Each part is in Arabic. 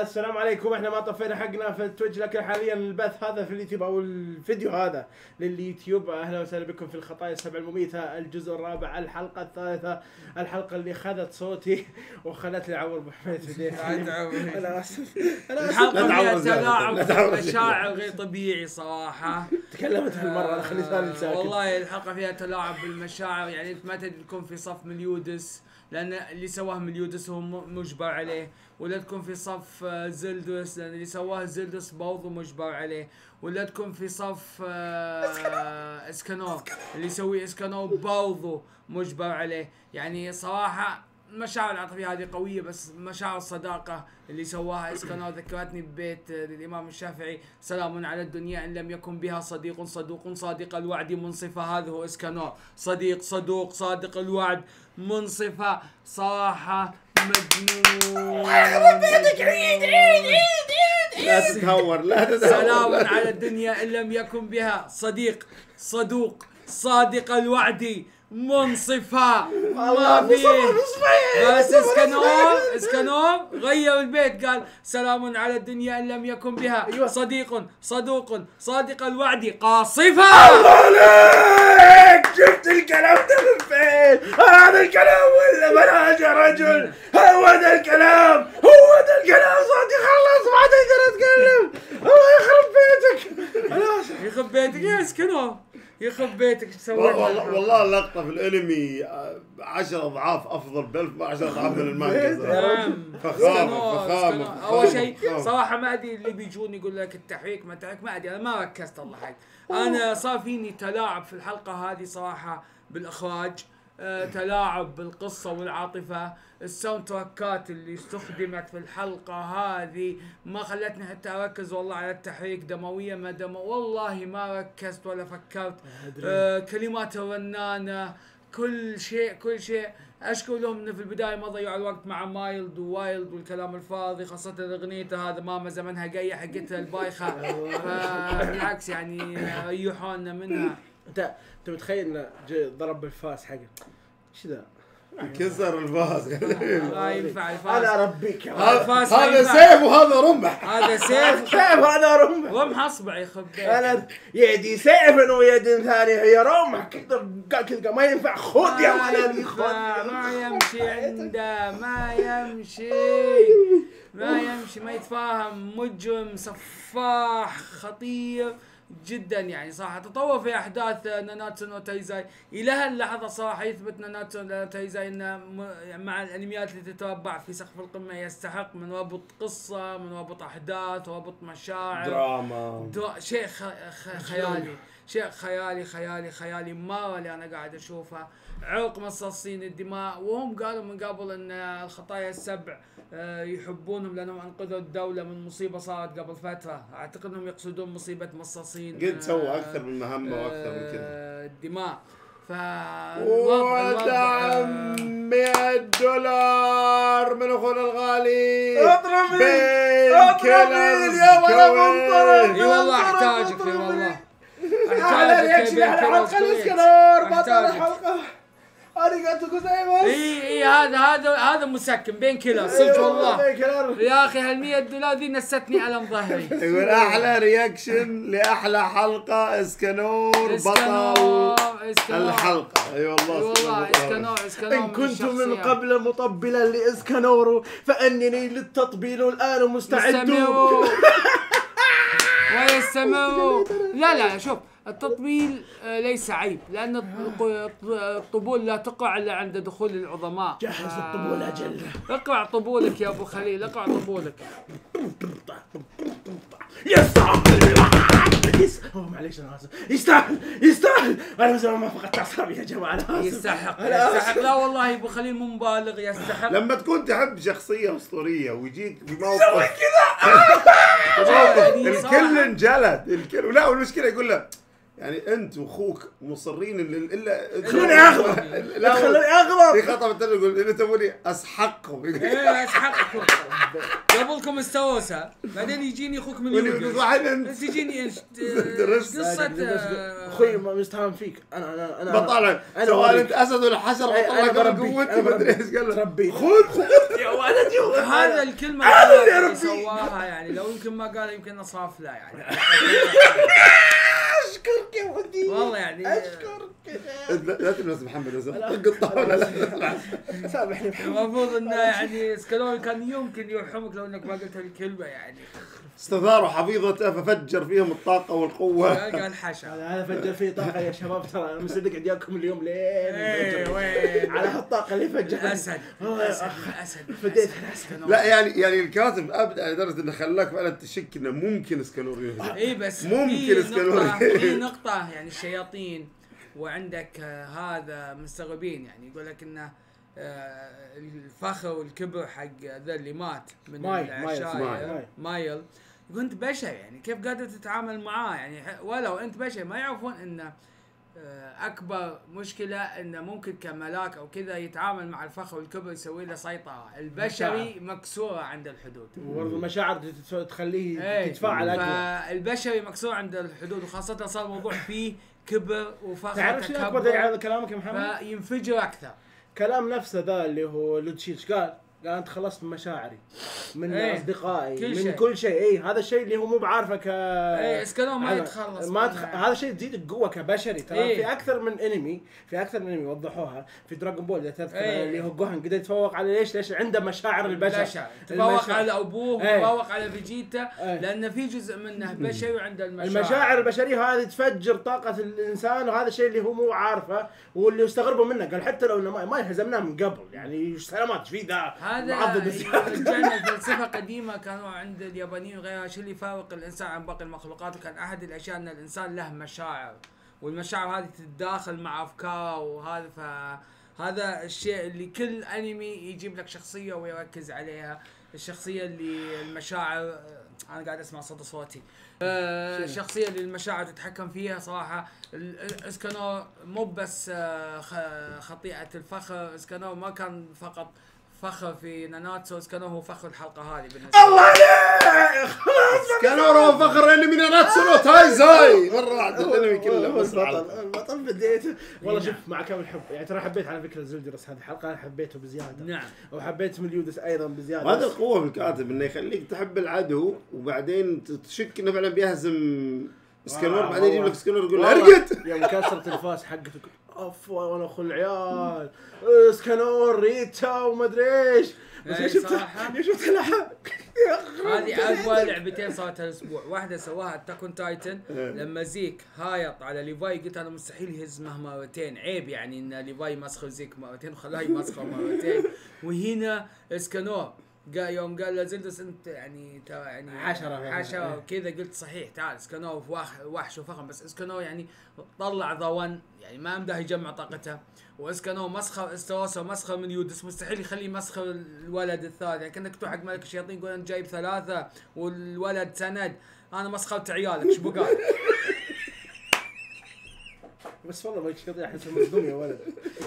السلام عليكم إحنا ما طفينا حقنا في التويتش لكن حاليا البث هذا في اليوتيوب أو الفيديو هذا لليوتيوب أهلا وسهلا بكم في الخطايا السبع المميته الجزء الرابع الحلقة الثالثه الحلقة اللي خذت صوتي وخلتني أعور ابو حميد في. أنا اسف أنا اسف لا تلاعب مشاعر غير طبيعي صراحة تكلمت هالمره أنا خليت آه، ساكت والله الحلقة فيها تلاعب بالمشاعر يعني انت ما تدري تكون في صف مليودس لأن اللي سواه مليودس هو مجبر عليه ولا تكون في صف آه، زلدوس لأن اللي سواه زلدوس برضه مجبر عليه. ولا تكون في صف آه، اسكانور اللي يسوي اسكانور برضه مجبر عليه. يعني صراحة المشاعر العاطفية هذه قوية بس مشاعر الصداقة اللي سواها اسكانور ذكرتني ببيت آه، للإمام الشافعي. سلام على الدنيا إن لم يكن بها صديق صدوق صادق الوعد منصفة. هذا هو اسكانور صديق صدوق صادق الوعد منصفة. صراحة مجنون. لا تتهور لا تتهور. سلام على الدنيا إن لم يكن بها صديق صدوق صادق الوعد. منصفة. ما فيه بس اسكنور اسكنور غير البيت قال سلام على الدنيا إن لم يكن بها. أيوة. صديق صدوق صادق الوعد قاصفة. عليك! شفت الكلام ده من فين؟ هذا الكلام ولا منهج يا رجل؟ هو ده الكلام هو ده الكلام صوتي خلص ما تقدر تتكلم. الله يخرب بيتك. يخرب بيتك يا اسكنور يخرب بيتك إيش سويت؟ والله والله اللقطة في الأنمي آه، 10 أضعاف أفضل ب 1000 10 أضعاف من المانجا. اسكنور. فخامة، أول شيء. صراحة ما أدري اللي بيجون يقول لك التحريك ما التحريك ما أدري أنا ما ركزت الله حق أنا صار فيني تلاعب في الحلقة هذه صراحة بالإخراج. آه، تلاعب بالقصة والعاطفة. ال soundtrackات اللي استخدمت في الحلقة هذه ما خلتني حتى أركز والله على التحريك. دموية ما دم والله ما ركزت ولا فكرت. آه كلمات الرنانة كل شيء كل شيء. أشكر لهم إنه في البداية ما ضيعوا الوقت مع مايل ووايلد والكلام الفاضي خاصة اغنيته هذا ماما زمنها جاية حقتها البايخة. بالعكس يعني ريحونا منها. انت انت متخيل انه ضرب بالفاس حقه؟ إيش ذا؟ كسر الفاس. ما ينفع أنا الفاس أربيك يا ولد. هذا الفاس. سيف وهذا رمح. هذا سيف. كيف هذا رمح؟ رمح اصبع يخب أنا يدي سيف ويد ثانية هي رمح. كذا كذا ما ينفع. خذ يا خذ. ما يمشي عنده ما يمشي. ما يمشي ما يتفاهم. مجرم سفاح خطير. جدا يعني صراحة. تطور في أحداث ناناتسو نو تايزاي. إلى هاللحظة صراحة يثبت ناناتسو نو تايزاي إنه يعني مع الأنميات اللي تتربع في سقف القمة يستحق من ربط قصة من ربط أحداث ربط مشاعر. دراما. درا- شيء خ... خ... خيالي. شيء خيالي خيالي خيالي مرة اللي أنا قاعد أشوفه. عرق مصاصين الدماء. وهم قالوا من قبل إن الخطايا السبع يحبونهم لأنهم أنقذوا الدولة من مصيبة صارت قبل فترة. أعتقد إنهم يقصدون مصيبة مصاصين قد سووا آه، أكثر من مهمة وأكثر من كذا. آه، الدماء. الوضع ودعم آه، 100 دولار من أخونا الغالي. اضرب بين اضرب يا ولد منطرب اي والله أحتاجك اي والله. أحتاجك يا حلقه. الاسكنور بطل. الحلقة. إي إي هذا هذا هذا مسكن pain killer صدق والله يا أخي هال 100 دولار ذي نستني ألم ظهري. يقول أحلى reaction لأحلى حلقة اسكنور بطل الحلقة. أي والله والله اسكنور اسكنور إن كنت من. قبل مطبلا لإسكانور فإنني للتطبيل الآن مستعد ويستمروا لا لا شوف التطبيل آه، ليس عيب لأن الط- الطبول لا تقع إلا عند دخول العظماء. جهز آه، الطبول أجل. اقرع طبولك يا أبو خليل اقرع طبولك. يستاهل معليش أنا آسف. يستاهل يستاهل أنا من زمان ما فقدت أعصابي يا آسف. يستحق. يستحق. لا والله يا أبو خليل مو مبالغ يستحق. لما تكون تحب شخصية أسطورية ويجيك في سوي كذا! يعني الكل انجلد الكل. لا والمشكلة يقول له يعني انت واخوك مصرين إلا خلوني اغلط لا خلوني في اغلط خطأ بالتالي يقول ان تبوني أسحقكم. إيه أسحقكم. قبلكم استوسه بعدين يجيني أخوك من أنت. بس يجيني. قصة؟ آه، أخوي ما مستهان فيك. أنا أنا أنا بطلع. أنا سواء. أنت أسد ولا أنا قبل بربيك. قوتي ما أدري. إيش قال. تربيت خذ. خذ يا ولد. هذا يا اللي ربي. سواها يعني لو يمكن ما قال يمكن أصاف لا يعني. أشكرك يا ودي. والله يعني أشكرك لا لا تلمس محمد. قطع ولا لا؟ سامحني محمد. المفروض إنه يعني سكالوري كان يمكن يرحمك لو إنك ما قلت هالكلمة يعني. استثاروا حفيظته ففجر فيهم الطاقة والقوة قال حشا هذا هذا فجر فيه طاقة يا شباب ترى أنا مصدق عندكم اليوم لين. وين على هالطاقة اللي فجر أسد أسد أخ. أسد فديت أسد. لا يعني يعني الكاتب ابدع لدرجه إنه خلاك فعلا تشك إنه ممكن اسكالور يهزم اي بس ممكن. نقطة في نقطة يعني الشياطين وعندك آه، هذا مستغربين يعني يقول لك إنه الفخر والكبر حق ذا اللي مات من مايل- مايل- العشاير مايل. مايل. يقول أنت بشر يعني كيف قادر تتعامل معاه يعني؟ ولو أنت بشر ما يعرفون انه آه، أكبر مشكلة إنه ممكن كملاك أو كذا يتعامل مع الفخر والكبر يسوي له سيطرة. البشري مكسورة عند الحدود. وبرضه المشاعر تخليه إيه. يتفاعل اقوى فالبشري مكسور عند الحدود وخاصة صار الموضوع فيه كبر وفخر تعرف شنو أكبر دليل على كلامك يا محمد؟ فينفجر أكثر. كلام نفسه ذا اللي هو لودشيتش قال قال أنت خلصت من مشاعري من إيه. أصدقائي كل من شيء. كل شيء اي هذا الشيء اللي هو مو بعارفه ك إيه اسكالور ما على- يتخلص ما. تخ... هذا شيء تزيد القوة كبشري ترى إيه. في أكثر من انمي في أكثر من انمي وضحوها في دراجون بول إذا تذكر إيه. اللي هو جوهان قدر يتفوق على ليش ليش عنده مشاعر البشر تفوق. على أبوه إيه. وتفوق على فيجيتا إيه. لأن في جزء منه بشري وعنده المشاعر المشاعر البشرية هذه تفجر طاقة الإنسان وهذا الشيء اللي هو مو عارفه واللي يستغربوا منه قال حتى لو إنه ما, ما هزمناه من قبل يعني سلامات إيش في ذا هذا. رجعنا الفلسفه قديمة. كانوا عند اليابانيين وغيرها شو اللي يفارق الإنسان عن باقي المخلوقات؟ وكان أحد الأشياء أن الإنسان له مشاعر والمشاعر هذه تتداخل مع افكاره وهذا فهذا الشيء اللي كل أنمي يجيب لك شخصية ويركز عليها. الشخصية اللي المشاعر أنا قاعد أسمع صوت صوتي. آه، الشخصية اللي المشاعر تتحكم فيها صراحة. إسكانور مو بس آه، خطيئة الفخر. إسكانور ما كان فقط فخر في ناناتسو اسكانور هو فخر الحلقة هذه بالنسبة لي. الله عليك! خلاص اسكانور هو فخر انمي ناناتسو نو تايزاي مرة واحدة الأنمي كله بس البطل بديته والله نعم. شوف مع كامل الحب يعني ترى حبيت على فكرة زلدرس هذه الحلقة أنا حبيته بزيادة. نعم. وحبيت مليودس أيضا بزيادة. وهذا القوة بالكاتب إنه يخليك تحب العدو وبعدين تشك إنه فعلا بيهزم اسكانور آه، بعدين يجيب. لك اسكانور يقول والله ارقد. يوم كسرت الفاس حقته قلت اوف وأنا أخو العيال. اسكانور ريتا وما أدري إيش. بس إيه، يا شفت. يا شفت هذه أقوى لعبتين صارت هالأسبوع. واحدة سواها Attack on Titan إيه. لما زيك هايط على ليفاي قلت أنا مستحيل يهزمه مرتين. عيب يعني إن ليفاي مسخر زيك مرتين وخلاه يمسخر مرتين. وهنا اسكانور قال يوم قال له زلدس انت يعني ترى يعني حشرة. حشرة وكذا قلت صحيح تعال اسكانور وح- وحش وفخم بس اسكانور يعني طلع ون يعني ما امده يجمع طاقته واسكانور مسخر استواسا مسخر من يودس مستحيل يخليه مسخر الولد الثالث يعني كأنك تروح حق ملك الشياطين يقول انت جايب ثلاثة والولد سند أنا مسخرت عيالك إيش بقى؟ بس والله ما يشتغل احس مصدوم يا ولد.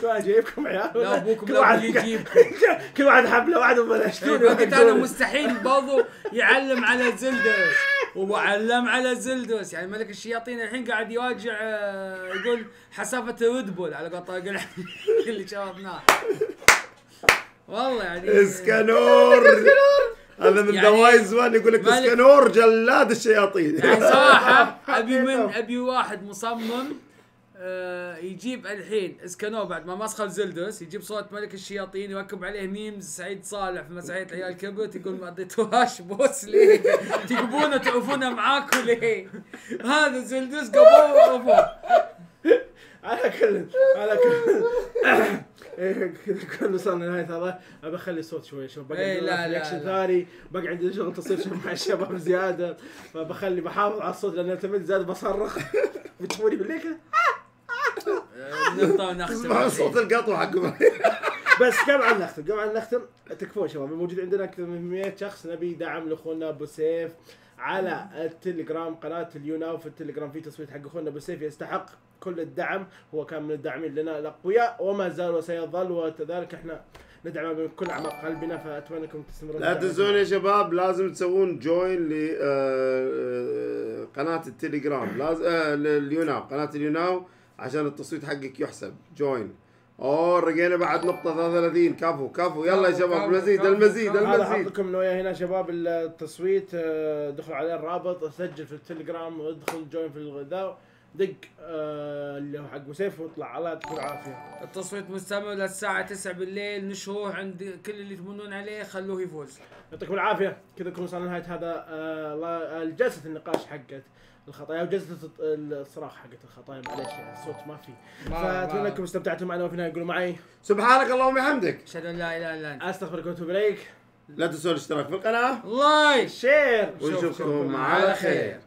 كل واحد جايبكم عيال. لا أبوكم كل لا واحد يجيبكم كل واحد حبله واحد وبلشتوني قلت أنا مستحيل برضو يعلم على زلدوس. وعلم على زلدوس. يعني ملك الشياطين الحين قاعد يواجع آه، يقول حسافة ريد بول على قطع اللي شربناه والله يعني إسكانور. هذا من يعني دوايز وان يقول لك إسكانور جلاد الشياطين. يعني صراحة أبي من أبي واحد مصمم آه، يجيب الحين اسكانور بعد ما مسخر زلدرس يجيب صوت ملك الشياطين يركب عليه memes سعيد صالح في مسرحيه عيال كبرت يقول ما اديتوهاش بوس ليه؟ تجيبونه تعوفونه معاكم ليه؟ هذا زلدرس قبل على كل على كل إيه، كذا كله صار نهاية هذا أبى أخلي الصوت شوي شوي بقعد إيه، لا، لا، reaction. ثاني بقعد شغل تصوير شوي مع الشباب زيادة فبخلي بحافظ على الصوت لأن اعتمد زيادة بصرخ بتشوفوني بالليل كذا آه، نقطة ونختم. صوت القطوه حقهم بس قبل ان نختم قبل ان نختم تكفون شباب موجود عندنا أكثر من 100 شخص نبي دعم لأخونا أبو سيف على التليجرام قناة اليوناو في التليجرام في تصويت حق أخونا أبو سيف يستحق كل الدعم. هو كان من الداعمين لنا الأقوياء وما زال وسيظل وكذلك إحنا ندعمه من كل أعماق قلبنا. فأتمنى انكم تستمرون لا تنسون يا شباب لازم تسوون جوين لقناة التليجرام لازم آه، لليوناو قناة اليوناو عشان التصويت حقك يحسب. جوين أوه رقينا بعد نقطة 33 كفو كفو. يلا يا شباب. كفو، المزيد كفو، المزيد. هذا المزيد حطكم نويا هنا شباب التصويت. آه، دخلوا عليه الرابط. سجل في التليجرام وادخل جوين في الغذاء دق آه، اللي هو حق ابو سيف واطلع. الله يعطيكم العافية. التصويت مستمر للساعة 9 بالليل نشروه عند كل اللي تمنون عليه خلوه يفوز. يعطيكم العافية. كذا نكون وصلنا لنهايه هذا آه، الله- جلسه النقاش حقت الخطايا وجلسة الصراخ حقت الخطايا. معليش الصوت ما في. فأتمنى انكم استمتعتم معنا وفي النهاية قولوا معي. سبحانك اللهم وبحمدك. أشهد أن لا إله إلا أنت. أستغفرك وأتوب إليك. لا تنسون الاشتراك في القناة. like share ونشوفكم على خير.